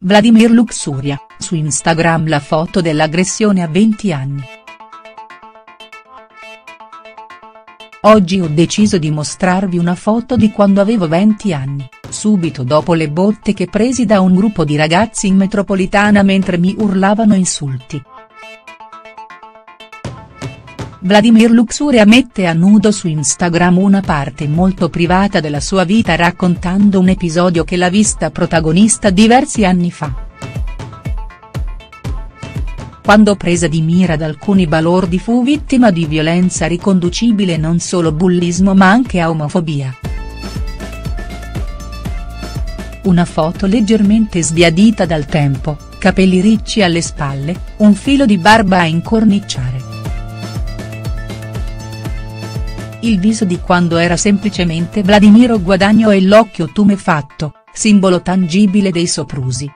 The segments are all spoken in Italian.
Vladimir Luxuria, su Instagram la foto dell'aggressione a 20 anni. Oggi ho deciso di mostrarvi una foto di quando avevo 20 anni, subito dopo le botte che presi da un gruppo di ragazzi in metropolitana mentre mi urlavano insulti. Vladimir Luxuria mette a nudo su Instagram una parte molto privata della sua vita raccontando un episodio che l'ha vista protagonista diversi anni fa. Quando presa di mira da alcuni balordi fu vittima di violenza riconducibile non solo bullismo ma anche a omofobia. Una foto leggermente sbiadita dal tempo, capelli ricci alle spalle, un filo di barba a incorniciare. Il viso di quando era semplicemente Vladimiro Guadagno e l'occhio tumefatto, simbolo tangibile dei soprusi.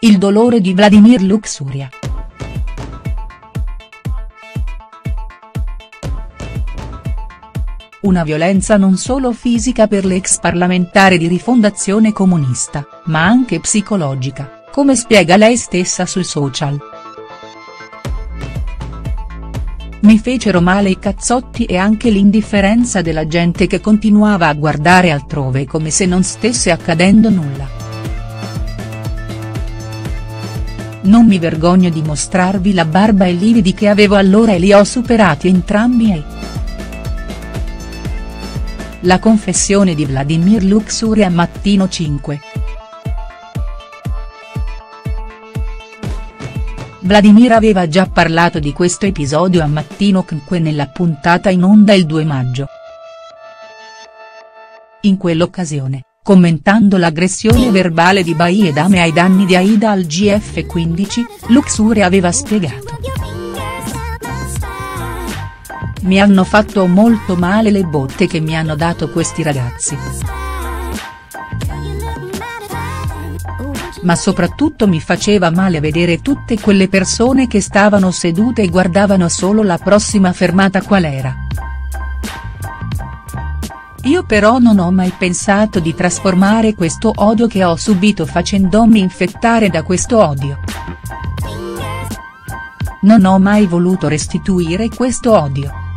Il dolore di Vladimir Luxuria. Una violenza non solo fisica per l'ex parlamentare di rifondazione comunista, ma anche psicologica, come spiega lei stessa sui social. Mi fecero male i cazzotti e anche l'indifferenza della gente che continuava a guardare altrove come se non stesse accadendo nulla. Non mi vergogno di mostrarvi la barba e i lividi che avevo allora e li ho superati entrambi e. La confessione di Vladimir Luxuria Mattino 5. Vladimir aveva già parlato di questo episodio a Mattino Cnque nella puntata in onda il 2 maggio. In quell'occasione, commentando l'aggressione verbale di Bai e Dame ai danni di Aida al GF15, Luxuria aveva spiegato. Mi hanno fatto molto male le botte che mi hanno dato questi ragazzi. Ma soprattutto mi faceva male vedere tutte quelle persone che stavano sedute e guardavano solo la prossima fermata qual era. Io però non ho mai pensato di trasformare questo odio che ho subito facendomi infettare da questo odio. Non ho mai voluto restituire questo odio.